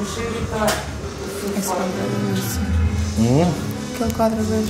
aqui está. Esse quadro é. Hum? Aquele quadro é